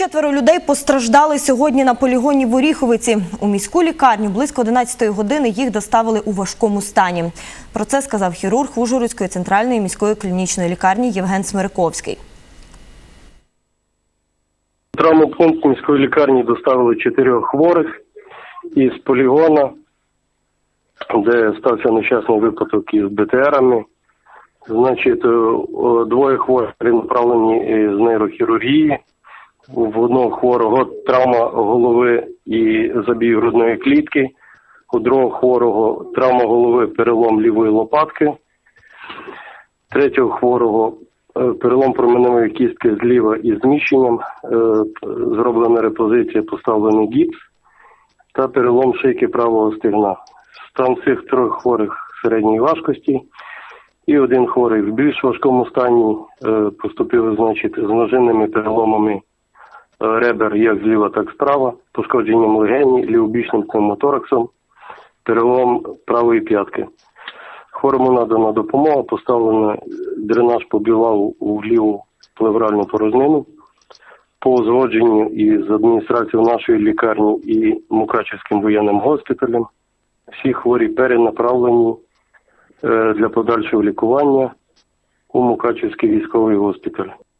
Четверо людей постраждали сьогодні на полігоні в Оріховиці. У міську лікарню близько 11-ї години їх доставили у важкому стані. Про це сказав хірург Ужгородської центральної міської клінічної лікарні Євген Смириковський. В Травмопункт міської лікарні доставили чотирьох хворих із полігона, де стався нещасний випадок із БТРами. Значить, е, двоє хворих перенаправлені е, з нейрохірургії. В одного хворого травма голови і забій грудної клітки, у другого хворого травма голови, перелом лівої лопатки, третього хворого е, перелом променевої кістки зліва із зміщенням, е, зроблена репозиція, поставлений гіпс та перелом шийки правого стегна. Стан цих трьох хворих середньої важкості і один хворий в більш важкому стані е, поступив, значить, з множинними переломами ребер як зліва, так справа, пошкодженням легені, лівобічним пневмотораксом, перелом правої п'ятки. Хворому надана допомога, поставлено дренаж побілав у ліву плевральну порожнину. По узгодженню із адміністрацією нашої лікарні і Мукачівським воєнним госпіталем всі хворі перенаправлені е, для подальшого лікування у Мукачівський військовий госпіталь.